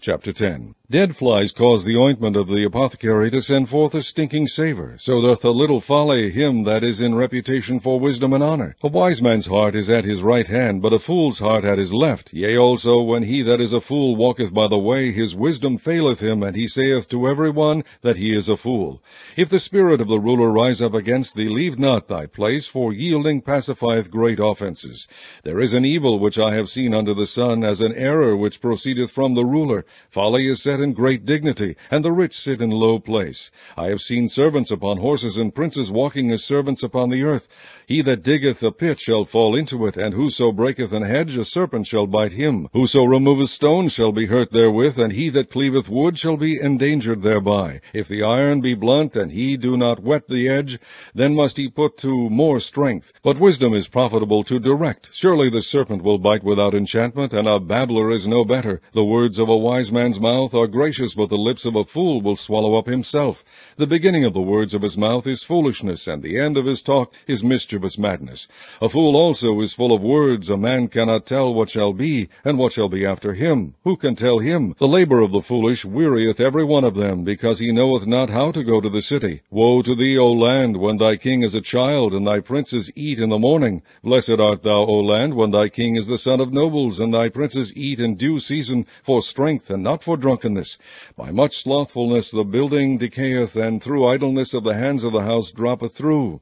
Chapter 10 Dead flies cause the ointment of the apothecary to send forth a stinking savour. So doth a little folly him that is in reputation for wisdom and honour. A wise man's heart is at his right hand, but a fool's heart at his left. Yea, also, when he that is a fool walketh by the way, his wisdom faileth him, and he saith to every one that he is a fool. If the spirit of the ruler rise up against thee, leave not thy place, for yielding pacifieth great offences. There is an evil which I have seen under the sun, as an error which proceedeth from the ruler. Folly is set in great dignity, and the rich sit in low place. I have seen servants upon horses, and princes walking as servants upon the earth. He that diggeth a pit shall fall into it, and whoso breaketh an hedge, a serpent shall bite him. Whoso removeth stones shall be hurt therewith, and he that cleaveth wood shall be endangered thereby. If the iron be blunt, and he do not whet the edge, then must he put to more strength. But wisdom is profitable to direct. Surely the serpent will bite without enchantment, and a babbler is no better. The words of a wise man's mouth are gracious, but the lips of a fool will swallow up himself. The beginning of the words of his mouth is foolishness, and the end of his talk is mischievous madness. A fool also is full of words. A man cannot tell what shall be, and what shall be after him. Who can tell him? The labor of the foolish wearieth every one of them, because he knoweth not how to go to the city. Woe to thee, O land, when thy king is a child, and thy princes eat in the morning. Blessed art thou, O land, when thy king is the son of nobles, and thy princes eat in due season for strength and not for drunkenness. By much slothfulness the building decayeth, and through idleness of the hands of the house droppeth through.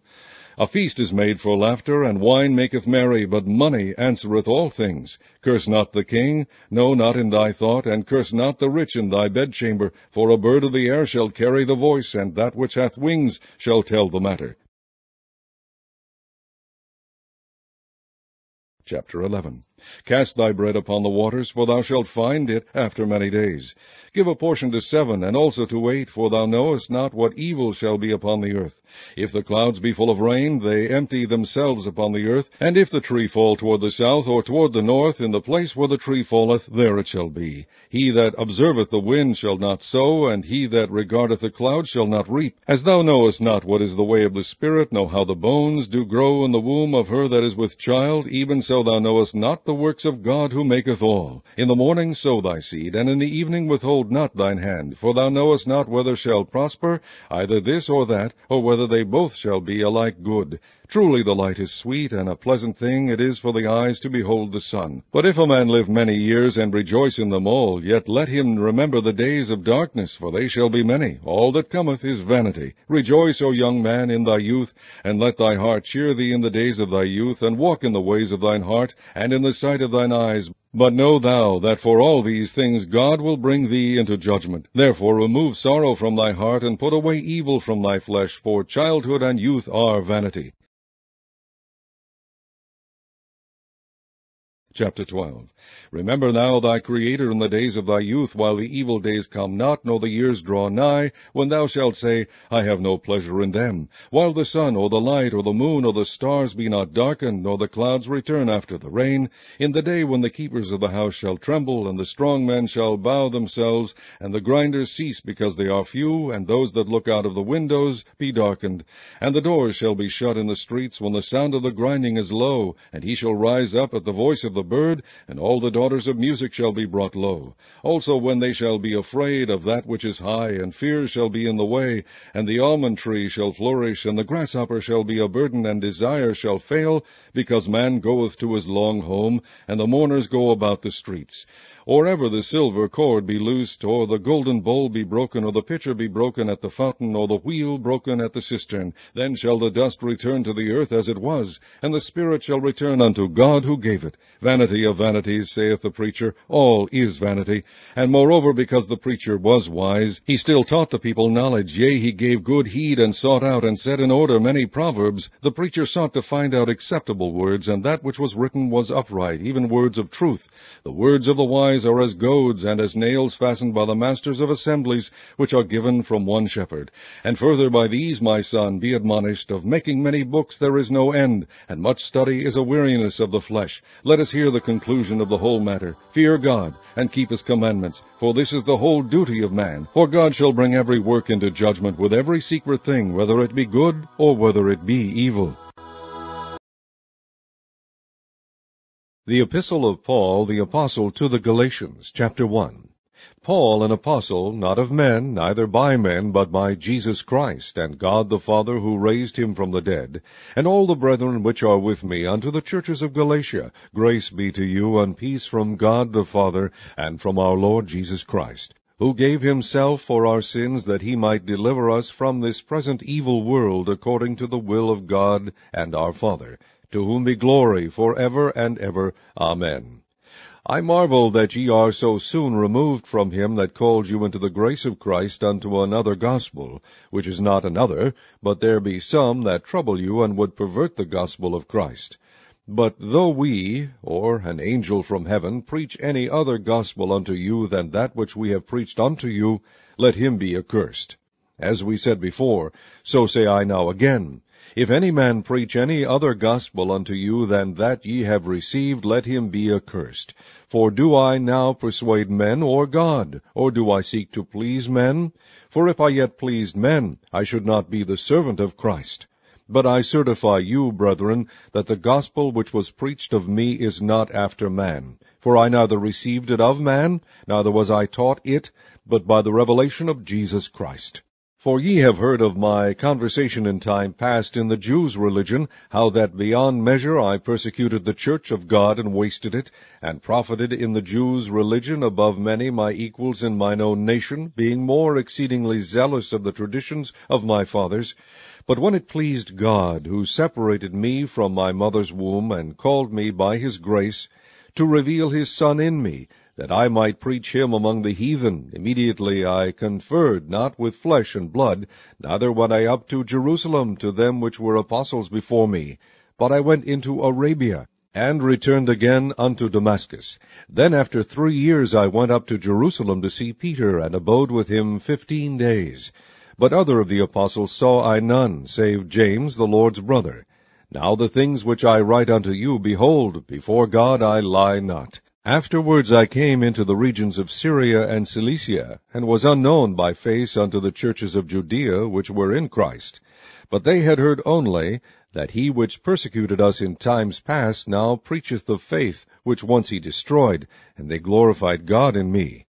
A feast is made for laughter, and wine maketh merry, but money answereth all things. Curse not the king, no, not in thy thought, and curse not the rich in thy bedchamber, for a bird of the air shall carry the voice, and that which hath wings shall tell the matter. Chapter 11 Cast thy bread upon the waters, for thou shalt find it after many days. Give a portion to seven, and also to eight, for thou knowest not what evil shall be upon the earth. If the clouds be full of rain, they empty themselves upon the earth. And if the tree fall toward the south or toward the north, in the place where the tree falleth, there it shall be. He that observeth the wind shall not sow, and he that regardeth the clouds shall not reap. As thou knowest not what is the way of the Spirit, nor how the bones do grow in the womb of her that is with child, even so thou knowest not the works of God who maketh all. In the morning sow thy seed, and in the evening withhold not thine hand, for thou knowest not whether shall prosper, either this or that, or whether they both shall be alike good. Truly the light is sweet, and a pleasant thing it is for the eyes to behold the sun. But if a man live many years, and rejoice in them all, yet let him remember the days of darkness, for they shall be many. All that cometh is vanity. Rejoice, O young man, in thy youth, and let thy heart cheer thee in the days of thy youth, and walk in the ways of thine heart, and in the sight of thine eyes. But know thou that for all these things God will bring thee into judgment. Therefore remove sorrow from thy heart, and put away evil from thy flesh, for childhood and youth are vanity. Chapter 12 Remember now thy Creator in the days of thy youth, while the evil days come not, nor the years draw nigh, when thou shalt say, I have no pleasure in them, while the sun, or the light, or the moon, or the stars be not darkened, nor the clouds return after the rain, in the day when the keepers of the house shall tremble, and the strong men shall bow themselves, and the grinders cease because they are few, and those that look out of the windows be darkened, and the doors shall be shut in the streets, when the sound of the grinding is low, and he shall rise up at the voice of the bird, and all the daughters of music shall be brought low. Also when they shall be afraid of that which is high, and fear shall be in the way, and the almond tree shall flourish, and the grasshopper shall be a burden, and desire shall fail, because man goeth to his long home, and the mourners go about the streets. Or ever the silver cord be loosed, or the golden bowl be broken, or the pitcher be broken at the fountain, or the wheel broken at the cistern, then shall the dust return to the earth as it was, and the spirit shall return unto God who gave it. Vanity of vanities, saith the preacher, all is vanity. And moreover, because the preacher was wise, he still taught the people knowledge, yea, he gave good heed, and sought out and set in order many proverbs. The preacher sought to find out acceptable words, and that which was written was upright, even words of truth. The words of the wise are as goads, and as nails fastened by the masters of assemblies, which are given from one shepherd. And further by these, my son, be admonished, of making many books there is no end, and much study is a weariness of the flesh. Let us hear the conclusion of the whole matter. Fear God, and keep his commandments, for this is the whole duty of man. For God shall bring every work into judgment with every secret thing, whether it be good or whether it be evil. The Epistle of Paul the Apostle to the Galatians, chapter 1. Paul, an apostle, not of men, neither by men, but by Jesus Christ, and God the Father who raised him from the dead, and all the brethren which are with me, unto the churches of Galatia, grace be to you, and peace from God the Father, and from our Lord Jesus Christ, who gave himself for our sins, that he might deliver us from this present evil world, according to the will of God and our Father, to whom be glory for ever and ever. Amen. I marvel that ye are so soon removed from him that called you into the grace of Christ unto another gospel, which is not another, but there be some that trouble you and would pervert the gospel of Christ. But though we, or an angel from heaven, preach any other gospel unto you than that which we have preached unto you, let him be accursed. As we said before, so say I now again, if any man preach any other gospel unto you than that ye have received, let him be accursed. For do I now persuade men, or God? Or do I seek to please men? For if I yet pleased men, I should not be the servant of Christ. But I certify you, brethren, that the gospel which was preached of me is not after man. For I neither received it of man, neither was I taught it, but by the revelation of Jesus Christ. For ye have heard of my conversation in time past in the Jews' religion, how that beyond measure I persecuted the church of God and wasted it, and profited in the Jews' religion above many my equals in mine own nation, being more exceedingly zealous of the traditions of my fathers. But when it pleased God, who separated me from my mother's womb, and called me by his grace, to reveal his Son in me, that I might preach him among the heathen. Immediately I conferred not with flesh and blood, neither went I up to Jerusalem to them which were apostles before me, but I went into Arabia, and returned again unto Damascus. Then after three years I went up to Jerusalem to see Peter, and abode with him fifteen days. But other of the apostles saw I none, save James the Lord's brother. Now the things which I write unto you, behold, before God I lie not. Afterwards I came into the regions of Syria and Cilicia, and was unknown by face unto the churches of Judea which were in Christ. But they had heard only that he which persecuted us in times past now preacheth the faith which once he destroyed, and they glorified God in me.